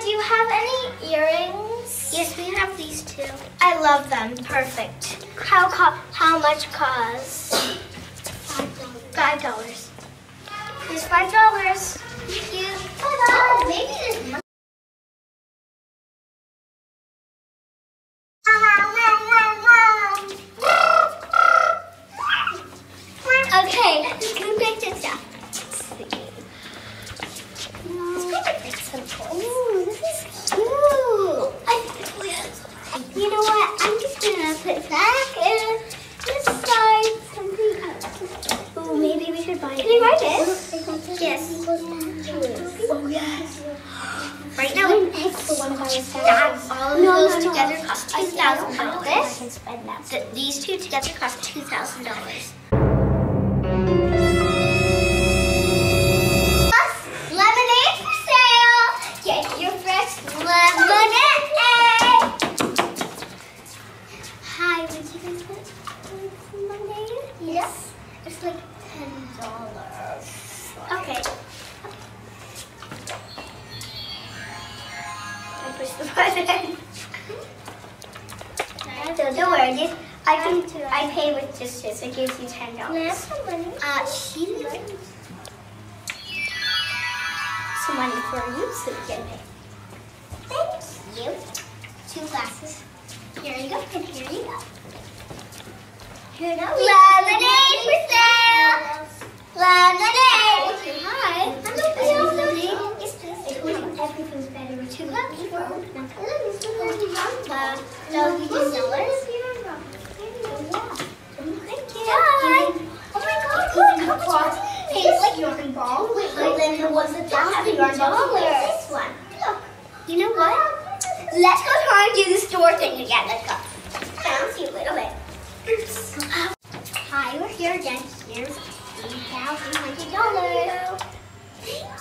Do you have any earrings? Yes, we have these two. I love them. Perfect. How co- how much cost? Five dollars. Five. Here's five dollars. Thank you. Bye-bye. Maybe there's money. Okay, who picked this up? Ooh, I'm just gonna put that in this side. Something else. Oh, maybe we should buy it. Can you write it? Yes. Oh, yes. Right now, that's all of no, those no, no. together cost $2,000. These two together cost $2,000. You guys want some lemonade? Yes. It's like ten dollars. Okay. I push the button. so don't worry, just I can I pay with just this. It gives you ten dollars. Uh, she some money for you so you can pay. Thank you. Two glasses. Here you go, and here you go. Lemonade for sale. Lemonade. Hi. Hello, Lemonade. Is this? Everything's better with two. Uh, no, you just dollars. Like yarn ball. Wait, wait, then the ones that don't have a yarn ball. This one? Look. You know what? Let's go try and do the store thing. Yes, Here's $3,100.